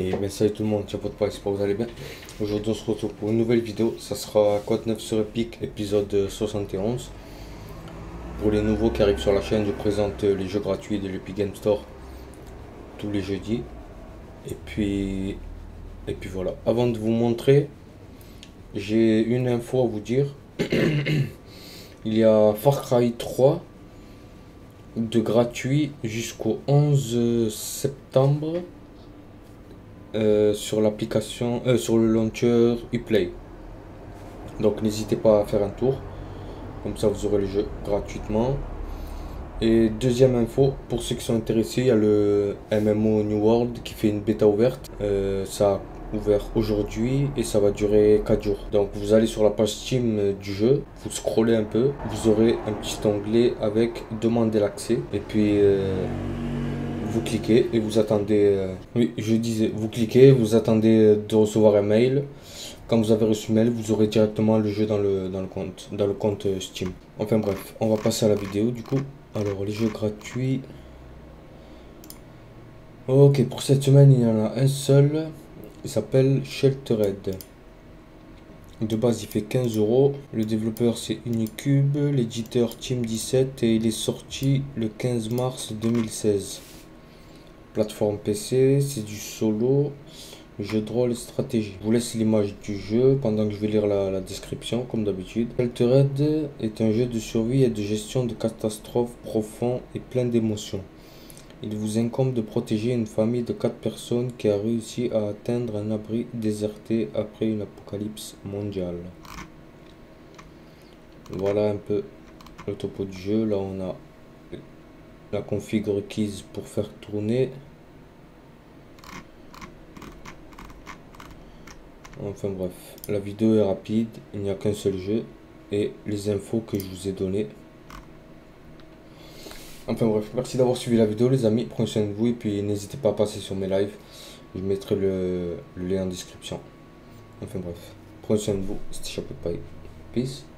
Et bien salut tout le monde, de pas, j'espère que vous allez bien. Aujourd'hui on se retrouve pour une nouvelle vidéo, ça sera Code 9 sur Epic, épisode 71. Pour les nouveaux qui arrivent sur la chaîne, je présente les jeux gratuits de l'Epic Game Store tous les jeudis. Et puis, et puis voilà, avant de vous montrer, j'ai une info à vous dire. Il y a Far Cry 3 de gratuit jusqu'au 11 septembre euh, sur l'application, euh, sur le launcher Uplay. Donc n'hésitez pas à faire un tour. Comme ça vous aurez le jeu gratuitement. Et deuxième info, pour ceux qui sont intéressés, il y a le MMO New World qui fait une bêta ouverte. Euh, ça a ouvert aujourd'hui et ça va durer 4 jours. Donc vous allez sur la page Steam du jeu, vous scrollez un peu, vous aurez un petit onglet avec demander l'accès. Et puis vous cliquez et vous attendez. Euh, oui, je disais, vous cliquez, vous attendez de recevoir un mail. Quand vous avez reçu mail, vous aurez directement le jeu dans le, compte, dans le compte euh, Steam. Enfin bref, on va passer à la vidéo du coup. Alors les jeux gratuits. Ok, pour cette semaine, il y en a un seul. Il s'appelle Sheltered. De base, il fait 15 euros. Le développeur, c'est Unicube. L'éditeur Team 17. Et il est sorti le 15 mars 2016 plateforme PC, c'est du solo, jeu de rôle et stratégie. Je vous laisse l'image du jeu pendant que je vais lire la, description comme d'habitude. Altered est un jeu de survie et de gestion de catastrophes profond et plein d'émotions. Il vous incombe de protéger une famille de 4 personnes qui a réussi à atteindre un abri déserté après une apocalypse mondiale. Voilà un peu le topo du jeu. Là on a la config requise pour faire tourner Enfin bref, la vidéo est rapide, il n'y a qu'un seul jeu et les infos que je vous ai données. Enfin bref, merci d'avoir suivi la vidéo les amis, prenez soin de vous et puis n'hésitez pas à passer sur mes lives, je mettrai le, lien en description. Enfin bref, prenez soin de vous, c'était Chapeau. Peace.